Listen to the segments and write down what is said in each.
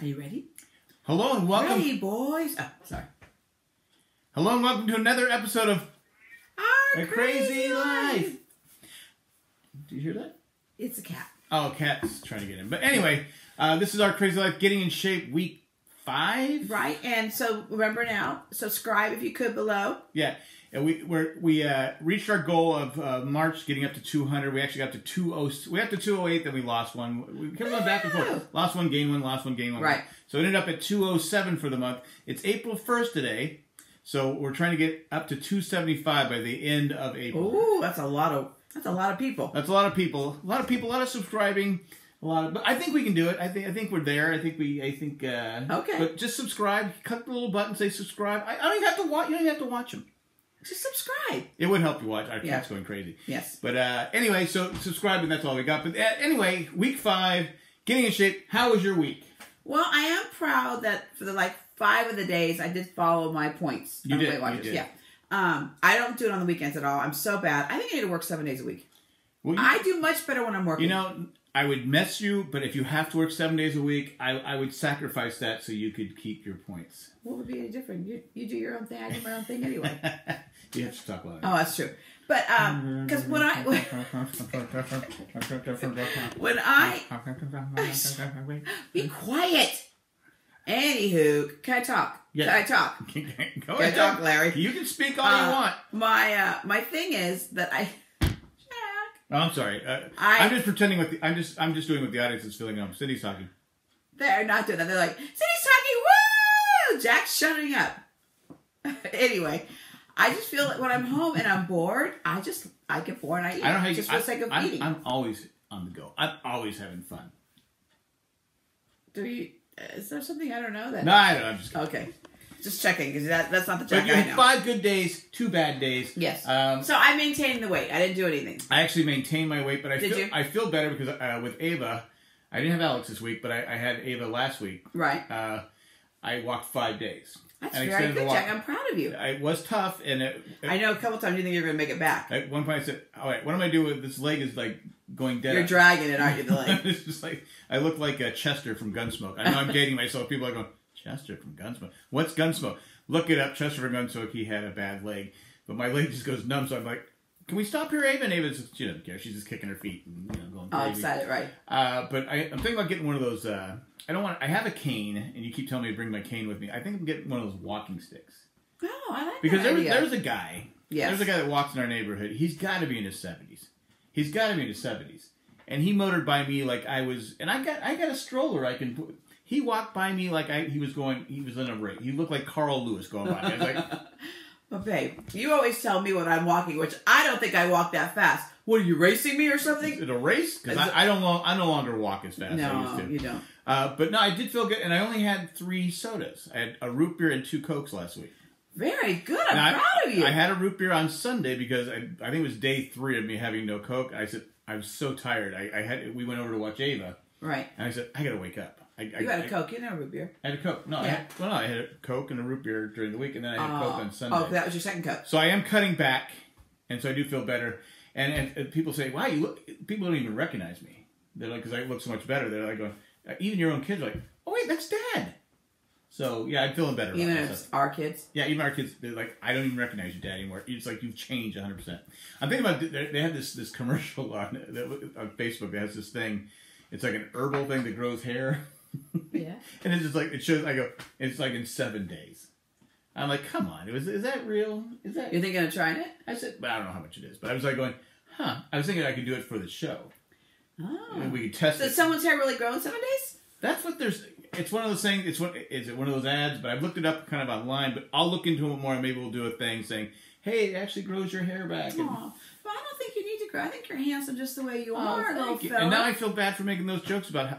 Are you ready? Hello and welcome. Ready, boys. Oh, sorry. Hello and welcome to another episode of Our A Crazy Life. Do you hear that? It's a cat. Oh, cat's trying to get in. But anyway, uh, this is our Crazy Life Getting in Shape week five. Right, and so remember now, subscribe if you could below. Yeah. And we we're, we uh, reached our goal of uh, March, getting up to 200. We actually got to 20. We got to 208, then we lost one. We kept going back and forth. Lost one, gained one, lost one, gained one. Right. So it ended up at 207 for the month. It's April 1st today, so we're trying to get up to 275 by the end of April. Ooh, that's a lot of that's a lot of people. That's a lot of people. A lot of people. A lot of subscribing. A lot of. But I think we can do it. I think. I think we're there. I think we. I think. Uh, Okay. But just subscribe. Click the little button. Say subscribe. I, I don't even have to watch. You don't even have to watch them. Just subscribe. It would help you watch. Our Yeah. cat's going crazy. Yes. But uh, anyway, so subscribe and that's all we got. But uh, anyway, week five, getting in shape. How was your week? Well, I am proud that for the like five of the days I did follow my points. You on did, Weight you did. Yeah. Um, I don't do it on the weekends at all. I'm so bad. I think I need to work seven days a week. Well, you, I do much better when I'm working. you know, I would mess you, but if you have to work seven days a week, I, I would sacrifice that so you could keep your points. what would be any different? You, you do your own thing. I do my own thing anyway. you have to talk about it. oh, that's true. But um, because when I when I be quiet. Anywho, can I talk? Yeah. Can I talk? Go Can I ahead. talk, Larry? You can speak all Uh, you want. My uh, my thing is that I. Oh, I'm sorry. Uh, I- I'm just pretending what the, I'm just I'm just doing what the audience is feeling. I'm Cyndi's talking. They're not doing that. They're like, Cyndi's talking. Woo! Jack's shutting up. anyway, I just feel like when I'm home and I'm bored, I just I get bored and I eat. I don't know how you. just I, for the sake of I'm, eating. I'm always on the go. I'm always having fun. Do you? Is there something I don't know that? No, I don't. I'm just. Okay, just checking because that that's not the But Jack you I had know. five good days, two bad days. Yes. Um, So I maintained the weight. I didn't do anything. I actually maintained my weight, but I Did feel you? I feel better because uh, with Ava, I didn't have Alex this week, but I, I had Ava last week. Right. Uh, I walked five days. That's And very good. Jack. I'm proud of you. It was tough, and it, I know a couple times you think you're going to make it back. at one point I said, "All right, what am I doing? with This leg is like going dead." You're dragging it, aren't you? The leg. it's just like I look like a Chester from Gunsmoke. I know I'm dating myself. People are going, Chester from Gunsmoke. What's Gunsmoke? Look it up. Chester from Gunsmoke. He had a bad leg, but my leg just goes numb. So I'm like, can we stop here, Ava? And Ava just, she doesn't care. She's just kicking her feet and you know going All crazy. excited, right? Uh, but I, I'm thinking about getting one of those. Uh, I don't want. I have a cane, and you keep telling me to bring my cane with me. I think I'm getting one of those walking sticks Oh, I like because that there was, there was a guy yes. there's a guy that walks in our neighborhood. He's got to be in his seventies. He's got to be in his seventies. And he motored by me like I was, and I got I got a stroller I can put. He walked by me like I he was going. He was in a race. He looked like Carl Lewis going by. I was like, But babe, you always tell me when I'm walking, which I don't think I walk that fast. What are you racing me or is something? it a race? Because I, I don't long, I no longer walk as fast as I No, used to. you don't. Uh, but no, I did feel good, and I only had three sodas. I had a root beer and two cokes last week. Very good. I'm Now, I- proud of you. I had a root beer on Sunday because I, I think it was day three of me having no coke. I said I was so tired. I, I had we went over to watch Ava, right. and I said I got to wake up. I, I, You had a Coke, you a root beer. I had a Coke. No, I had, well, no, I had a Coke and a root beer during the week, and then I had a Coke on Sunday. oh, that was your second Coke. So I am cutting back, and so I do feel better. And, and, and people say, "Wow, you look." People don't even recognize me. They're like, "Because I look so much better." They're like, going, uh, even your own kids are like, "Oh wait, that's Dad." So yeah, I'm feeling better. Even about it's our kids. Yeah, even our kids, they're like, I don't even recognize you, Dad, anymore. It's like you've changed 100. percent I'm thinking about they they have this this commercial on on Facebook that has this thing. It's like an herbal thing that grows hair. Yeah. And it's just like it shows. I go, it's like in seven days. I'm like, come on, is is that real? Is that? You're thinking of trying it? I said, but I don't know how much it is. But I was like going, huh? I was thinking I could do it for the show. Oh. And we could test Does it. someone's hair really grow in seven days? That's what there's. It's one of those things. It's what is it one of those ads? But I've looked it up kind of online. But I'll look into it more and maybe we'll do a thing saying, hey, it actually grows your hair back. Well, I don't think you need to grow. I think you're handsome just the way you Oh, are, little fella. And now I feel bad for making those jokes about how.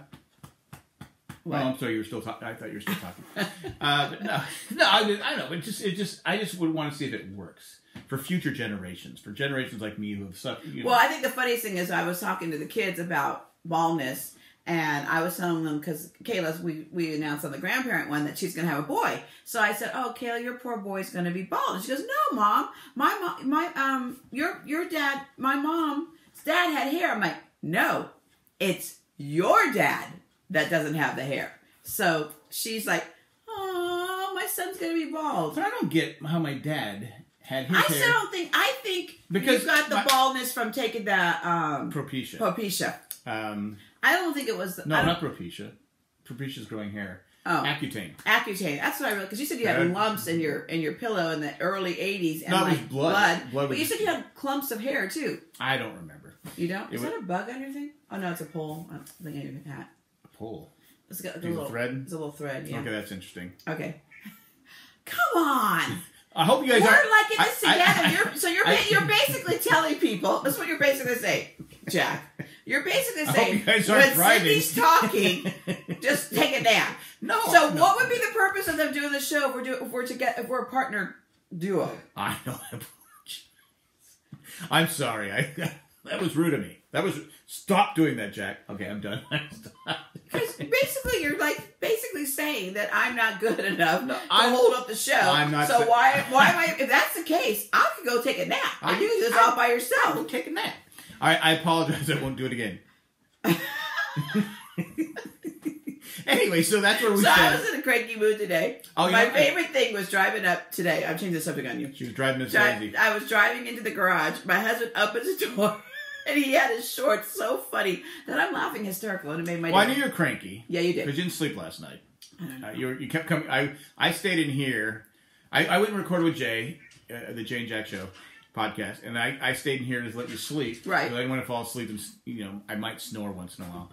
What? Oh, I'm sorry. You were still talking. I thought you were still talking. uh, but no, no. I, just- I know. It just, it just, I just would want to see if it works for future generations, for generations like me who have suffered. You know, Well, I think the funniest thing is I was talking to the kids about baldness, and I was telling them because Kayla's we we announced on the grandparent one that she's going to have a boy. So I said, "Oh, Kayla, your poor boy's going to be bald." And she goes, "No, mom, my mom, my um, your your dad, my mom's dad had hair." I'm like, "No, it's your dad that doesn't have the hair." So she's like, "Oh, my son's gonna be bald." But I don't get how my dad had his I hair still don't think. I think Because you got the my- baldness from taking the um, Propecia. Propecia. Um, I don't think it was. no, not Propecia. Propecia's growing hair. Oh, Accutane. Accutane. That's what I really because you said you had lumps in your in your pillow in the early '80s and No, like blood. blood. Blood but you said you had clumps of hair too. I don't remember. You don't? It Is was- that a bug on your thing? Oh no, it's a pole. I don't think I even hat. Pull. It's got a little thread? It's a little thread. Yeah. Okay, that's interesting. Okay. Come on. I hope you guys We're are like in this I- I- together. you're, so you're I- you're basically telling people. That's what you're basically saying, Jack. You're basically saying you guys aren't when driving. Cyndi's talking, just take a nap. no. So no. what would be the purpose of them doing the show if we're do, if we're to get if we're a partner duo? I don't apologize. I'm sorry. I that was rude of me. That was stop doing that, Jack. Okay, I'm done. Because basically you're like basically saying that I'm not good enough to I'm- hold up the show. I'm not So why why am I? If that's the case, I could go take a nap. I I- do this I- all by yourself. taking that. I, I apologize. I won't do it again. anyway, so that's where we So I was in a cranky mood today. Oh, My favorite thing was driving up today. I'm changing the subject on you. She was driving us Dri- I was driving into the garage. My husband opens the door, and he had his shorts so funny that I'm laughing hysterical, and it made my Well, I knew you're cranky Yeah, you did. because you didn't sleep last night. I don't know. Uh, you, were, you kept coming. I I stayed in here. I, I went and recorded with Jay, uh, the Jay and Jack Show podcast, and I, I stayed in here to let you sleep. Right. I didn't want to fall asleep, and you know I might snore once in a while.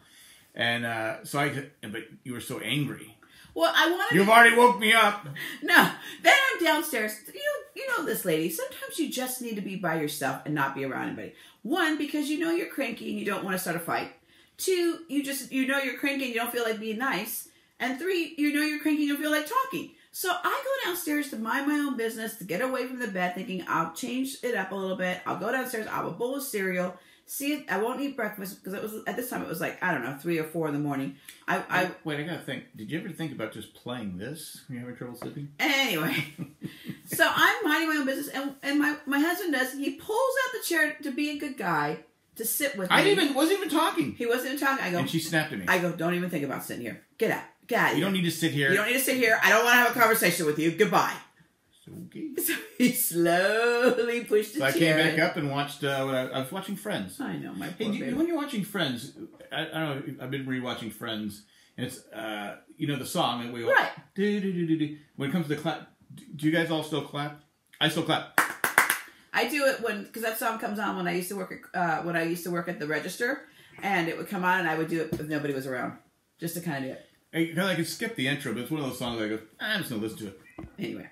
And uh, so I, but you were so angry. Well, I wanted. You've to, already woke me up. no, then I'm downstairs. You know, you know this lady. Sometimes you just need to be by yourself and not be around anybody. One, because you know you're cranky and you don't want to start a fight. Two, you just you know you're cranky and you don't feel like being nice. And three, you know you're cranky and you don't feel like talking. So I go downstairs to mind my own business to get away from the bed, thinking I'll change it up a little bit. I'll go downstairs. I'll have a bowl of cereal. See. I won't eat breakfast because it was at this time it was like I don't know three or four in the morning. I, I wait, I gotta think. Did you ever think about just playing this when you're having trouble sleeping? Anyway, so I'm minding my own business, and, and my, my husband does. He pulls out the chair to be a good guy to sit with me. I didn't even wasn't even talking, He wasn't even talking. I go. and she snapped at me. I go. Don't even think about sitting here. Get out. Get out. you don't need to sit here. You don't need to sit here. I don't want to have a conversation with you. Goodbye. So he slowly pushed the So I came back up and watched. Uh, what I, I was watching Friends. I know my Hey, poor do you- when you're watching Friends, I, I don't know. I've been rewatching Friends, and it's uh, you know the song that we all Right. do do do do do. When it comes to the clap, do you guys all still clap? I still clap. I do it when because that song comes on when I used to work at, uh, when I used to work at the register, and it would come on, and I would do it if nobody was around, just to kind of do it. I, kinda, I could skip the intro, but it's one of those songs I go, I'm just gonna listen to it. Anyway,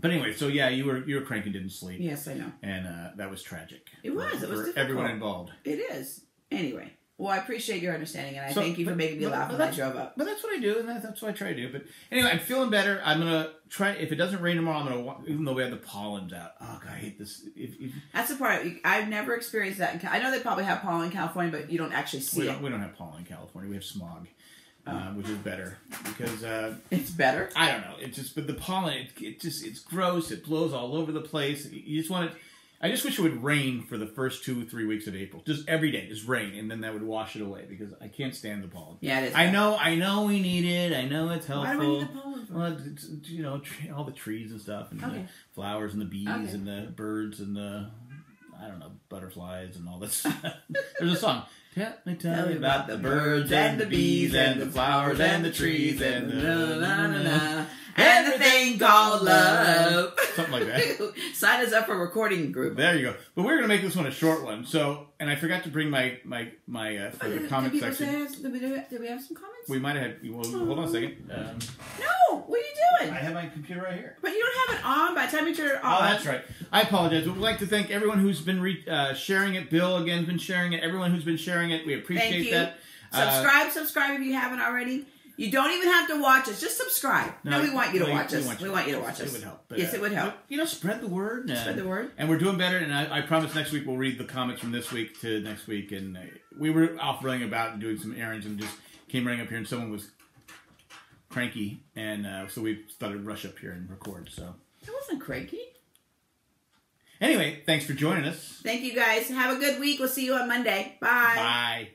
But anyway, so yeah, you were you were cranky, didn't sleep, yes, I know. and uh, that was tragic. It was, for, it was for difficult. everyone involved. It is. Anyway, well, I appreciate your understanding, and I So- thank you for making me but- laugh but when I drove up. But that's what I do, and that, that's what I try to do. But anyway, I'm feeling better. I'm gonna try. If it doesn't rain tomorrow, I'm gonna. wa- Even though we have the pollens out. Oh god, I hate this. If, if That's the part I've never experienced that. In, I know they probably have pollen in California, but you don't actually see we it. don't, we don't have pollen in California, we have smog, uh, which is better because uh, It's better. I don't know. It's just, but the pollen, it, it just, it's gross. It blows all over the place. You just want it. I just wish it would rain for the first two, three weeks of April. Just every day, just rain, and then that would wash it away because I can't stand the pollen. Yeah, it is. I know, I know we need it. I know it's helpful. Why do we need the pollen for? Well, it's, it's, you know, tre- all the trees and stuff, and Okay. the flowers and the bees Okay. and the birds and the, I don't know, butterflies and all this. There's a song. Tell me, tell me about the birds and the bees and the flowers and the trees and the na, na, na, na, and the thing called love. Something like that. Sign us up for a recording group. There you go. But we're gonna make this one a short one. So, and I forgot to bring my my my uh, for the comment section. say- did we, did we have some comments? We might have had. Well, hold on a second. Um, no. What are you doing? I have my computer right here. But you don't have it on. By the time you turn it on, Oh, that's right. I apologize. We'd like to thank everyone who's been re- uh, sharing it. Bill again's been sharing it. Everyone who's been sharing it, we appreciate Thank you. that. Uh, Subscribe, subscribe if you haven't already. You don't even have to watch us. Just subscribe. No, we want you to we- watch we us. want we want you to watch us. It us. would help. But, yes, uh, it would help. You know, spread the word. And, Spread the word. And we're doing better. And I, I promise next week we'll read the comments from this week to next week. And uh, we were off running about and doing some errands and just came running up here and someone was cranky. And uh, so we thought I'd rush up here and record. So It wasn't cranky. anyway, thanks for joining us. Thank you guys. Have a good week. We'll see you on Monday. Bye. Bye.